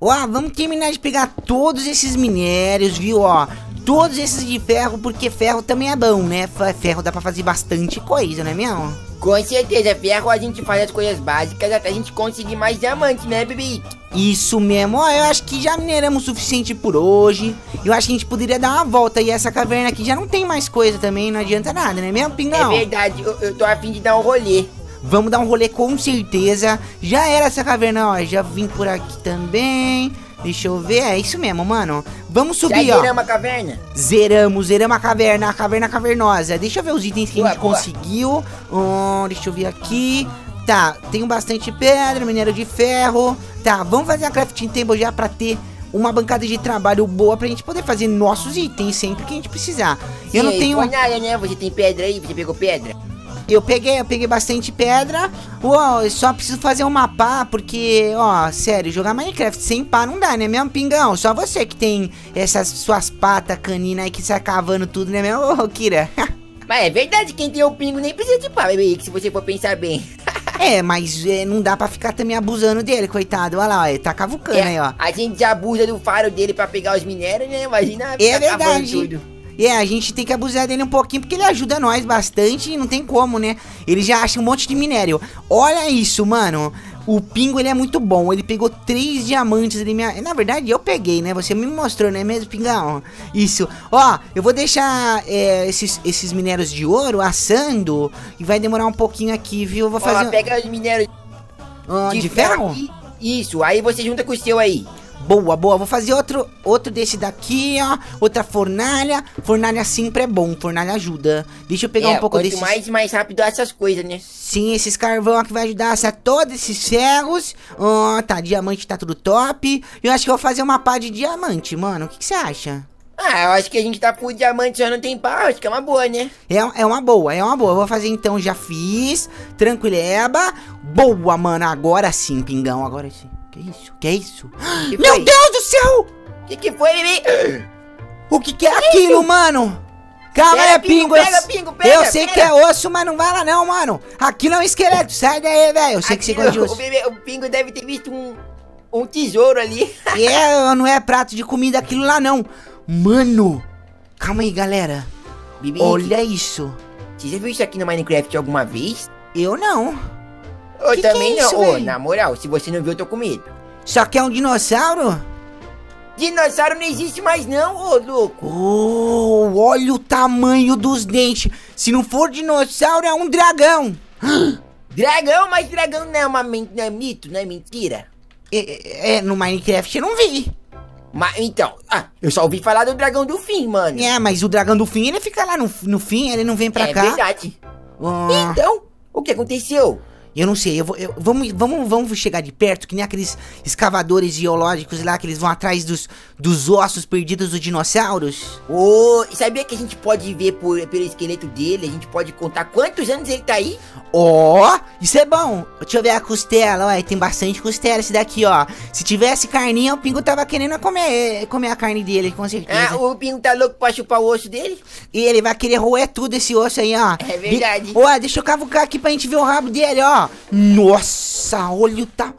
Ó, vamos terminar de pegar todos esses minérios, viu, ó. Todos esses de ferro, porque ferro também é bom, né? Ferro dá pra fazer bastante coisa, não é mesmo? Com certeza, ferro a gente faz as coisas básicas até a gente conseguir mais diamantes, né, bebê? Isso mesmo, ó, eu acho que já mineramos o suficiente por hoje. Eu acho que a gente poderia dar uma volta e essa caverna aqui já não tem mais coisa também, não adianta nada, né mesmo, Pingão? É verdade, eu, eu tô afim de dar um rolê. Vamos dar um rolê com certeza. Já era essa caverna, ó. Já vim por aqui também. Deixa eu ver. É isso mesmo, mano. Vamos subir, Já ó. Zeramos a caverna? Zeramos, zeramos a caverna, a caverna cavernosa. Deixa eu ver os itens que boa, a gente boa. conseguiu. Oh, deixa eu ver aqui. Tá, tenho bastante pedra, minério de ferro. Tá, vamos fazer a crafting table já pra ter uma bancada de trabalho boa pra gente poder fazer nossos itens sempre que a gente precisar. Sim, eu não tenho... Nada, né? Você tem pedra aí? Você pegou pedra? Eu peguei, eu peguei bastante pedra. Uou, só preciso fazer um mapa, porque, ó, sério, jogar Minecraft sem pá não dá, né mesmo, Pingão? Só você que tem essas suas patas caninas aí que sai cavando tudo, né mesmo, ô, Kira? Mas é verdade, quem tem o pingo nem precisa de pá, bebê, se você for pensar bem. É, mas é, não dá pra ficar também abusando dele, coitado. Olha lá, ele tá cavucando é, aí, ó. A gente abusa do faro dele pra pegar os minérios, né? Imagina é verdade. tudo. É, a gente tem que abusar dele um pouquinho, porque ele ajuda nós bastante e não tem como, né? Ele já acha um monte de minério. Olha isso, mano. O Pingo, ele é muito bom. Ele pegou três diamantes ali. Minha... Na verdade, eu peguei, né? Você me mostrou, né mesmo, Pingão? Isso. Ó, eu vou deixar é, esses, esses minérios de ouro assando. E vai demorar um pouquinho aqui, viu? Eu vou fazer... Ó, pega os minérios de, de ferro? ferro? Isso, aí você junta com o seu aí. Boa, boa. Vou fazer outro, outro desse daqui, ó. Outra fornalha. Fornalha sempre é bom, fornalha ajuda. Deixa eu pegar é, um pouco desse. mais, mais rápido essas coisas, né? Sim, esses carvão aqui vai ajudar a assar todos esses ferros. Ó, oh, tá, diamante tá tudo top. Eu acho que eu vou fazer uma pá de diamante, mano. O que você acha? Ah, eu acho que a gente tá por diamante já não tem pá, acho que é uma boa, né? É, é uma boa, é uma boa. Eu vou fazer então, já fiz. Tranquileba. Boa, mano. Agora sim, pingão, agora sim. Que isso? Que isso? Que Meu foi? Deus do céu! Que que foi, bebê? O que que é aquilo, mano? Calma, é pingo. Pega, pingo, pega, eu sei pega. que é osso, mas não vai lá não, mano. Aquilo é um esqueleto. Sai daí, velho. Eu sei que você gosta de osso. O, bebê, o pingo deve ter visto um, um tesouro ali. é, não é prato de comida aquilo lá, não. Mano. Calma aí, galera. Bibi, Olha isso. Você já viu isso aqui no Minecraft alguma vez? Eu não. Eu que também que é não. Ô, na moral, se você não viu, eu tô com medo. Só que é um dinossauro? Dinossauro não existe mais não, ô louco. Oh, olha o tamanho dos dentes. Se não for dinossauro, é um dragão. Dragão? Mas dragão não é, uma, não é mito, não é mentira? É, é, é, no Minecraft eu não vi. Mas então, ah, eu só ouvi falar do dragão do fim, mano. É, mas o dragão do fim, ele fica lá no, no fim, ele não vem pra é cá. É verdade. Oh. Então, o que aconteceu? Eu não sei, eu vou, eu, vamos, vamos, vamos chegar de perto, que nem aqueles escavadores geológicos lá, que eles vão atrás dos, dos ossos perdidos dos dinossauros. Ô, oh, sabia que a gente pode ver por, pelo esqueleto dele, a gente pode contar quantos anos ele tá aí? Ó, oh, isso é bom. Deixa eu ver a costela, ó, tem bastante costela esse daqui, ó. Se tivesse carninha, o Pingo tava querendo comer, comer a carne dele, com certeza. Ah, o Pingo tá louco pra chupar o osso dele? E ele vai querer roer tudo esse osso aí, ó. É verdade. Ó, de deixa eu cavucar aqui pra gente ver o rabo dele, ó. Nossa, olha o tá.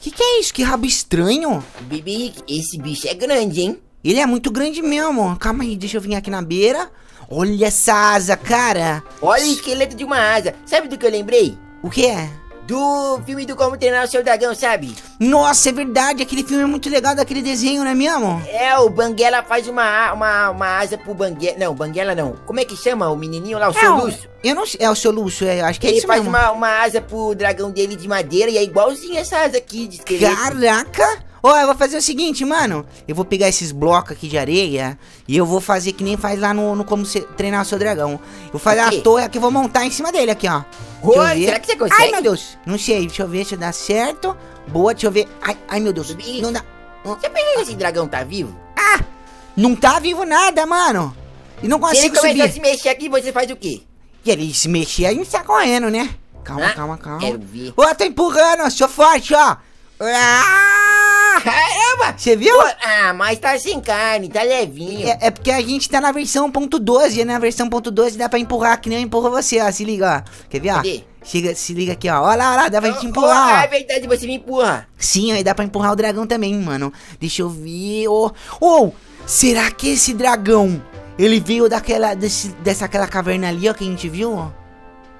Que que é isso? Que rabo estranho. Bibi, esse bicho é grande, hein? Ele é muito grande mesmo. Calma aí, deixa eu vir aqui na beira. Olha essa asa, cara. Olha o esqueleto de uma asa. Sabe do que eu lembrei? O que é? Do filme do Como Treinar o Seu Dragão, sabe? Nossa, é verdade. Aquele filme é muito legal daquele desenho, não é mesmo? É, o Banguela faz uma, uma, uma asa pro Banguela. Não, Banguela não. Como é que chama o menininho lá, o é, Soluço? Eu não sei. É o Soluço, é, acho que é Ele isso faz mesmo. Uma, uma asa pro dragão dele de madeira e é igualzinho essa asa aqui de esqueleto. Caraca! Ó, oh, eu vou fazer o seguinte, mano. Eu vou pegar esses blocos aqui de areia e eu vou fazer que nem faz lá no, no como treinar o seu dragão. Eu vou fazer a torre aqui, vou montar em cima dele aqui, ó. Oi, será que você consegue? Ai, meu Deus. Não sei, deixa eu ver se dá certo. Boa, deixa eu ver. Ai, ai meu Deus. Não dá. Você pensa que esse dragão tá vivo? Ah, não tá vivo nada, mano. E não consigo subir. Se ele começar a se mexer aqui, você faz o quê? E ele se mexer, a gente tá correndo, né? Calma, ah, calma, calma. Quero ver. Ó, tô empurrando, sou forte, ó. Ah! Caramba! Você viu? Pô, ah, mas tá sem carne, tá levinho. É, é porque a gente tá na versão ponto .12, e na versão ponto .12 dá pra empurrar que nem eu empurro você, ó. Se liga, ó. Quer ver, ó? Cadê? Chega, se liga aqui, ó. Olha lá, olha lá, dá pra gente Oh, empurrar, ah, é verdade, você me empurra. Sim, aí dá pra empurrar o dragão também, mano. Deixa eu ver. Ô, oh, será que esse dragão ele veio daquela desse, dessa aquela caverna ali, ó, que a gente viu? ó?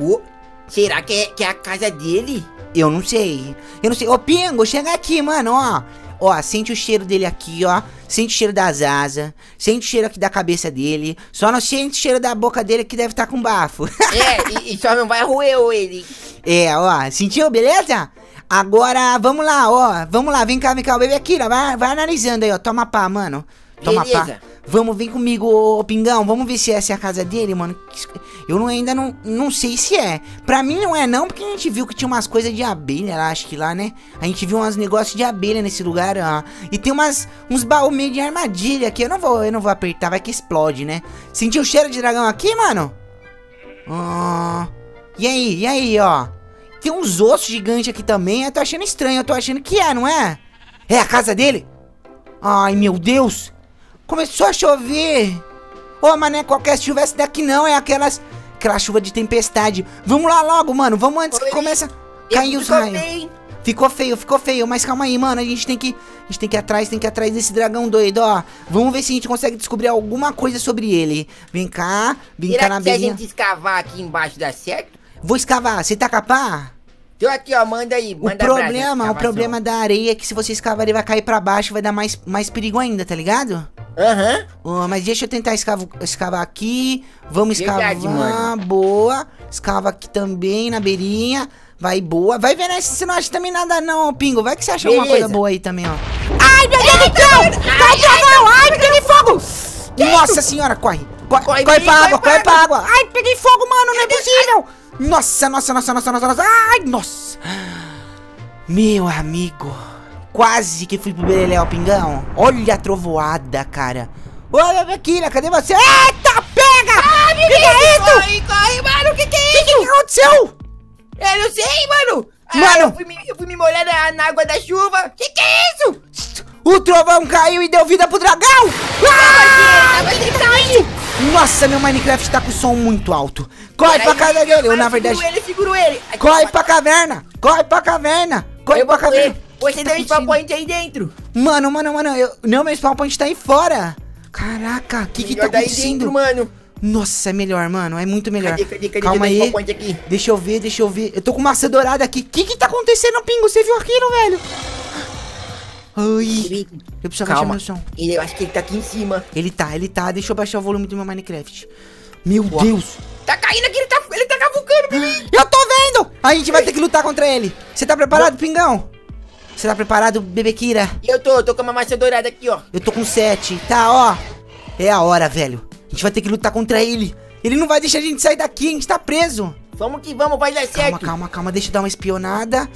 Ô, será que é, que é a casa dele? Eu não sei. Eu não sei. Ô, Pingo, chega aqui, mano, ó. Ó, sente o cheiro dele aqui, ó. Sente o cheiro das asas. Sente o cheiro aqui da cabeça dele. Só não sente o cheiro da boca dele que deve estar com bafo. É, e, e só não vai roer ele. É, ó, sentiu, beleza? Agora, vamos lá, ó. Vamos lá, vem cá, vem cá, o bebê Akira, vai, vai analisando aí, ó. Toma pá, mano. Toma pá. Vamos, vem comigo, ô, Pingão. Vamos ver se essa é a casa dele, mano. Eu não, ainda não, não sei se é. Pra mim não é não, porque a gente viu que tinha umas coisas de abelha lá, acho que lá, né? A gente viu uns negócios de abelha nesse lugar, ó. E tem umas, uns baús meio de armadilha aqui. Eu não vou, eu não vou apertar, vai que explode, né? Sentiu o cheiro de dragão aqui, mano? Ah, e aí, e aí, ó? Tem uns ossos gigantes aqui também. Eu tô achando estranho, eu tô achando que é, não é? É a casa dele? Ai, meu Deus! Começou a chover! Ô, mas não é qualquer chuva essa daqui não, é aquelas... Aquela chuva de tempestade. Vamos lá logo, mano, vamos antes que Oi. comece a cair os ficou raios. Ficou feio, ficou feio, mas calma aí, mano. A gente tem que. A gente tem que ir atrás, tem que ir atrás desse dragão doido, ó. Vamos ver se a gente consegue descobrir alguma coisa sobre ele. Vem cá, vem cá Será na que se a beirinha. gente escavar aqui embaixo dá certo? Vou escavar, você tá capaz? Tô aqui, ó, manda aí, O manda brasa, problema, o problema da areia é que se você escavar ele vai cair pra baixo, vai dar mais, mais perigo ainda, tá ligado? Aham. Ó, mas deixa eu tentar escavo- escavar aqui. Vamos escavar, Verdade, mano. boa. Escava aqui também na beirinha. Vai boa. Vai vendo aí se você não acha também nada não, Pingo. Vai que você acha alguma Beleza. coisa boa aí também, ó. Ai, meu Deus do céu! Cai trovão! Ai, peguei fogo! Nossa senhora, corre! Corre, corre, Corre, pra água, corre pra água! Ai, peguei fogo, mano, não é possível! Nossa, nossa, nossa, nossa, nossa, nossa! Ai, nossa! Meu amigo, quase que fui pro Beleléu, Pingão. Olha a trovoada, cara. Olha, Bequilha, cadê você? Eita, pega! Ah, que que é isso? Corre, corre, mano, o que que é O que, isso? que aconteceu? Eu não sei, mano. Ah, Mano. eu fui, me, eu fui me molhar na, na água da chuva. Que que é isso? O trovão caiu e deu vida pro dragão! Ah, ele tá aí. Nossa, meu Minecraft tá com som muito alto. Corre pra casa dele, ou na verdade... Seguro ele, seguro ele. Aqui, Corre pra caverna! Corre pra caverna! Corre Eu pra caverna! Você tá deu spawn acontecendo? point aí dentro. Mano, mano, mano, eu... Não, meu spawn point tá aí fora! Caraca, o que que tá daí acontecendo? dentro, mano. Nossa, é melhor, mano, é muito melhor. Cadê, cadê, cadê? Calma aí. spawn? Deixa eu ver, deixa eu ver. Eu tô com maçã dourada aqui. O que que tá acontecendo, Pingo? Você viu aquilo, velho? Ai, eu preciso abaixar Calma. meu som. Ele, eu acho que ele tá aqui em cima. Ele tá, ele tá. Deixa eu baixar o volume do meu Minecraft. Meu. Deus. Tá caindo aqui, ele tá, ele tá cavucando, bebê. Eu tô vendo! A gente vai ter que lutar contra ele. Você tá preparado, Pingão? Você tá preparado, Bebequira? E eu tô, tô com uma maçã dourada aqui, ó. Eu tô com sete. Tá, ó. É a hora, velho. A gente vai ter que lutar contra ele. Ele não vai deixar a gente sair daqui, a gente tá preso. Vamos que vamos, vai dar Calma, certo. calma, calma. Deixa eu dar uma espionada.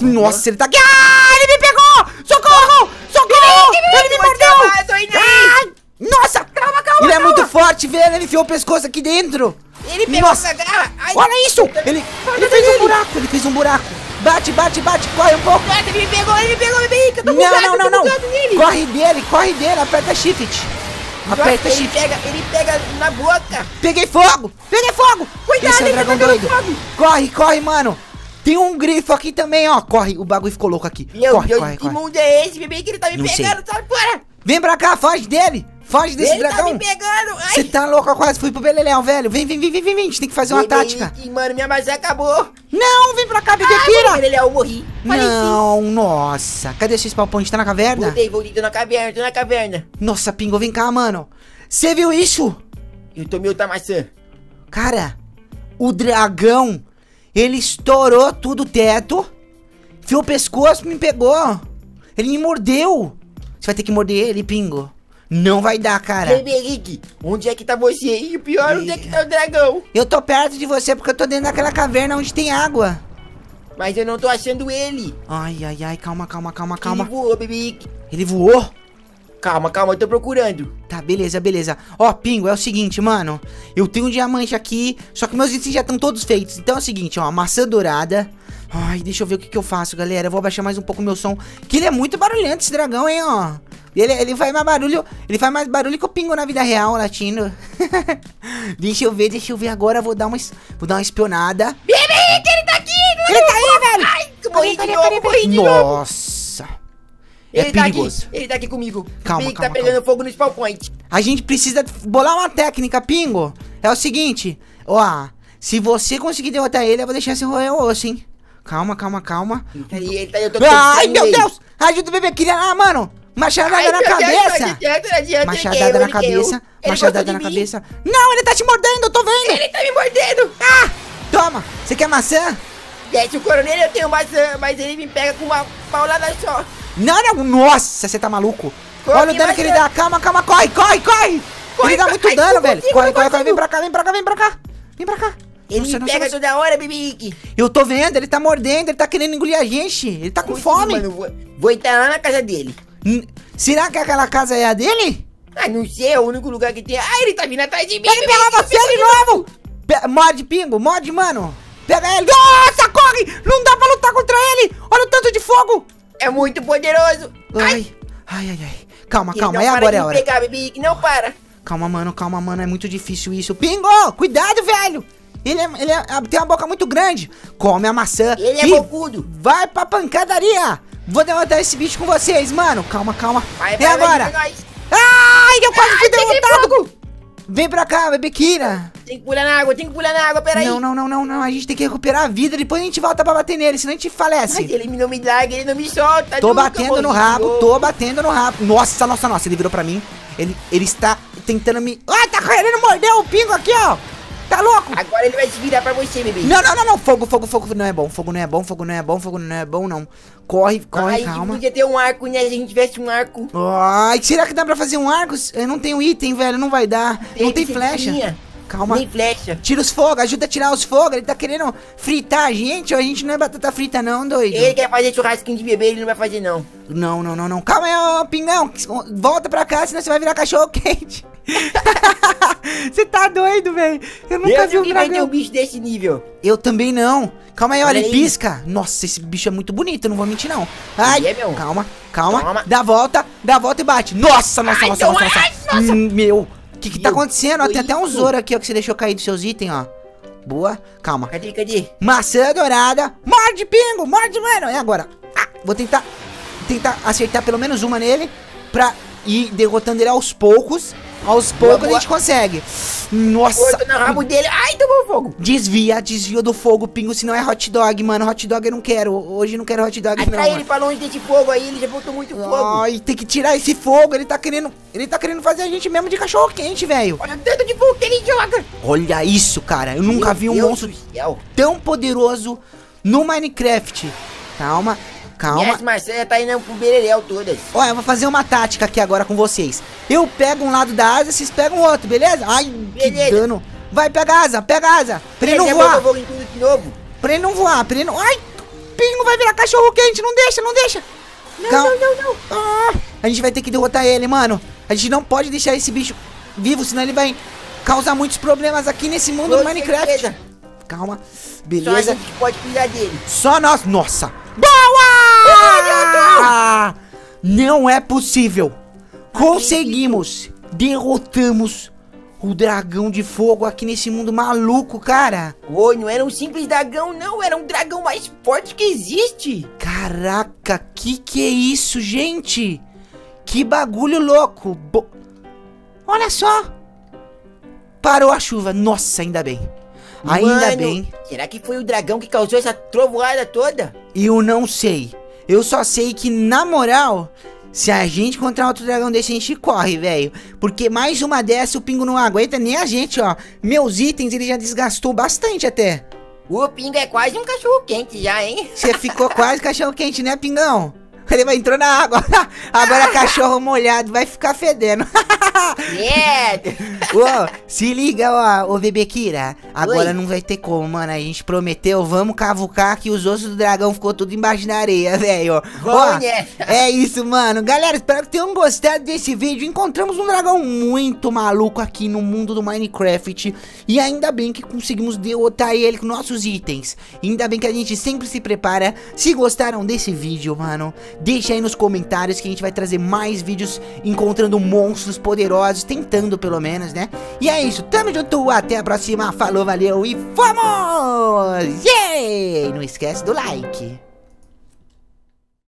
Nossa, ele tá aqui. Ah, ele me pegou! Socorro! Socorro! Ele me mordeu! Ai, Nossa! Calma, calma, Ele é calma. muito forte, velho. Ele enfiou o pescoço aqui dentro. Ele pegou Nossa. essa garra. Ai, Olha isso! Ele, ele fez um buraco, ele fez um buraco. Bate, bate, bate, corre um pouco. Nossa, ele me pegou, ele me pegou, eu tô Não, bugado, não, não, não. Corre dele, corre dele, aperta shift. Nossa, Aperta ele shift. pega, ele pega na boca. Peguei fogo! Peguei fogo! Cuidado, Esse é ele tá dragão pegando doido. fogo. Corre, corre, mano. Tem um grifo aqui também, ó. Corre, o bagulho ficou louco aqui. Meu corre, Deus, corre, que corre. mundo é esse, bebê? Que ele tá me Não pegando, sai fora. Vem pra cá, foge dele. Foge desse ele tá dragão. me pegando. Ai, Você tá louco, eu quase fui pro Beleléu, velho. Vem, vem, vem, vem, vem, vem. A gente tem que fazer uma tática. mano, minha maçã acabou. Não, vem pra cá, bebê Ah, pira. ele é eu morri. Falei Não, nossa. Cadê esse spawn point? Tá na caverna? Voltei, voltei, tô na caverna, tô na caverna. Nossa, Pingo, vem cá, mano. Você viu isso? Eu tomei outra maçã. Cara, o dragão, ele estourou tudo o teto, enfiou o pescoço me pegou. Ele me mordeu. Você vai ter que morder ele, Pingo. Não vai dar, cara. Rick, onde é que tá você? E o pior, onde é que tá o dragão? Eu tô perto de você porque eu tô dentro daquela caverna onde tem água. Mas eu não tô achando ele. Ai, ai, ai, calma, calma, calma, calma. Ele voou, Rick. Ele voou? Calma, calma, eu tô procurando. Tá, beleza, beleza. Ó, Pingo, é o seguinte, mano. Eu tenho um diamante aqui, só que meus itens já estão todos feitos. Então é o seguinte, ó, maçã dourada. Ai, deixa eu ver o que, que eu faço, galera. Eu vou abaixar mais um pouco o meu som. Que ele é muito barulhento, esse dragão, hein, ó. Ele, ele faz mais barulho. Ele faz mais barulho que o pingo na vida real, latindo. deixa eu ver, deixa eu ver agora. Vou dar uma, vou dar uma espionada. Bebê, ele tá aqui! Ele tá aí, velho! Ai, morri de Cadê, novo, morri de novo! Nossa. É Ele tá perigoso. aqui, ele tá aqui comigo. Calma, Ele calma, tá pegando fogo no spawn point. A gente precisa bolar uma técnica, Pingo. É o seguinte, ó, se você conseguir derrotar ele, eu vou deixar você roer o osso, hein? Calma, calma, calma. Ele tá ele tá, eu tô Ai, meu. Deus! Ajuda o bebê, queria lá, mano! Machadada Ai, na Deus, cabeça! Machadada na cabeça! Machadada na cabeça! Não, ele tá te mordendo, eu tô vendo! Ele tá me mordendo. Ah! Toma! Você quer maçã? Desce o coronel, eu tenho maçã, mas ele me pega com uma paulada só. Não, não! Nossa, você tá maluco! Corre, Olha o dano que ele dá! Calma, calma, corre, corre, corre! Corre, ele dá muito Ai, dano, velho! consigo, Corre, corre, corre, vem pra cá, vem pra cá, vem pra cá! Vem pra cá! Ele Nossa, me nossa, pega nossa. toda hora, Bibique. Eu tô vendo, ele tá mordendo, ele tá querendo engolir a gente. Ele tá com fome. Mano, vou, vou entrar lá na casa dele. Será que aquela casa é a dele? Ah, não sei, é o único lugar que tem. Ah, ele tá vindo atrás de mim. Ele pegou você de novo! Pe morde, pingo, morde, mano. Pega ele. Nossa, corre! Não dá pra lutar contra ele! Olha o tanto de fogo! É muito poderoso. Ai, Ai, ai, ai. Calma, calma, não é agora, é a hora. pegar, Bibique, não para. Calma, mano, calma, mano. É muito difícil isso. Pingo, cuidado, velho! Ele, é, ele é- tem uma boca muito grande. Come a maçã. Ele é bocudo. vai pra pancadaria. Vou derrotar esse bicho com vocês, mano. Calma, calma. Vai, vai, agora? vai. Ai, eu quase fui derrotado! Vem pra cá, bebê Kira. Tem que pular na água, tem que pular na água, peraí. Não, não, não, não, não. A gente tem que recuperar a vida. Depois a gente volta pra bater nele, senão a gente falece. Mas ele não me larga, ele não me solta. Tô nunca, batendo no rabo, tô batendo no rabo. Nossa, nossa, nossa. Ele virou pra mim. Ele, ele está tentando me. Ai, tá querendo morder o pingo aqui, ó. Tá louco? Agora ele vai se virar pra você, bebê. Não, não, não, não. Fogo, fogo, fogo não é bom. Fogo não é bom, fogo não é bom, fogo não é bom, não. Corre, corre, Ai, calma. podia ter um arco, né? Se a gente tivesse um arco. Ai, será que dá pra fazer um arco? Eu não tenho item, velho. Não vai dar. não tem que ser flecha. tinha. Calma. Nem flecha. Tira os fogos, ajuda a tirar os fogos. Ele tá querendo fritar a gente, ó. A gente não é batata frita, não, doido. Ele quer fazer churrasquinho de bebê, ele não vai fazer, não. Não, não, não, não. Calma aí, ô pingão. Volta pra cá, senão você vai virar cachorro quente. Você tá doido, velho. Eu nunca Deus vi um vai ter um dragão. bicho desse nível. Eu também não. Calma aí, olha, Olha ele aí. pisca. Nossa, esse bicho é muito bonito, eu não vou mentir, não. Ai, é, meu. calma, calma. Toma. Dá a volta, dá a volta e bate. Nossa, nossa, Ai, nossa, nossa, nossa. ai, nossa. Hum, meu, que que tá acontecendo? Ó, tem até um. Zoro aqui, ó, que você deixou cair dos seus itens, ó. Boa, calma. Cadê, cadê? Maçã dourada. Morde, pingo. Morde, mano. É agora. Ah, vou tentar tentar acertar pelo menos uma nele pra ir derrotando ele aos poucos. Aos poucos a gente consegue. Nossa. No rabo dele. Ai, tomou fogo. Desvia, desvia do fogo, pingo, senão é hot dog, mano. Hot dog eu não quero. Hoje eu não quero hot dog, não. Atrai ele mano. pra longe desse fogo aí, ele já botou muito fogo. Ai, tem que tirar esse fogo. Ele tá querendo. Ele tá querendo fazer a gente mesmo de cachorro quente, velho. Olha o tanto de fogo que ele joga. Olha isso, cara. Eu nunca Meu vi um Deus monstro tão poderoso no Minecraft. Calma, calma. Minhas maçãs tá indo pro bereréu todas. Olha, eu vou fazer uma tática aqui agora com vocês. Eu pego um lado da asa, vocês pegam o outro, beleza? Ai, que Beleza. dano. Vai, pega a asa, pega a asa. Pra ele não voar, em tudo de novo. pra ele não voar, pra ele não... Ai, pingo vai virar cachorro quente, não deixa, não deixa. Não, Calma. não, não, não. Ah, a gente vai ter que derrotar ele, mano. A gente não pode deixar esse bicho vivo, senão ele vai causar muitos problemas aqui nesse mundo do Minecraft. certeza. Calma, Só a beleza. gente que pode cuidar dele. Só nós. Nossa! Boa! Não é possível. Conseguimos. Derrotamos o dragão de fogo aqui nesse mundo maluco, cara. Oi, não era um simples dragão, não. Era um dragão mais forte que existe. Caraca, que que é isso, gente? Que bagulho louco. Bo- Olha só. Parou a chuva. Nossa, ainda bem. Ainda Mano, bem. Será que foi o dragão que causou essa trovoada toda? Eu não sei. Eu só sei que, na moral, se a gente encontrar outro dragão desse, a gente corre, velho. Porque mais uma dessa, o pingo não aguenta nem a gente, ó. Meus itens ele já desgastou bastante até. O pingo é quase um cachorro quente já, hein? Você ficou quase cachorro quente, né, pingão? Ele vai entrou na água. Agora cachorro molhado vai ficar fedendo. É! Ô, se liga, ó, ô Bebekira. Agora Oi. não vai ter como, mano. A gente prometeu, vamos cavucar que os ossos do dragão ficou tudo embaixo da areia, velho. Ó, nessa. é isso, mano. Galera, espero que tenham gostado desse vídeo. Encontramos um dragão muito maluco aqui no mundo do Minecraft. E ainda bem que conseguimos derrotar ele com nossos itens. Ainda bem que a gente sempre se prepara. Se gostaram desse vídeo, mano, deixa aí nos comentários que a gente vai trazer mais vídeos encontrando monstros poderosos, tentando pelo menos, né? E é isso, tamo junto, até a próxima, falou, valeu e fomos! Yeah! Não esquece do like.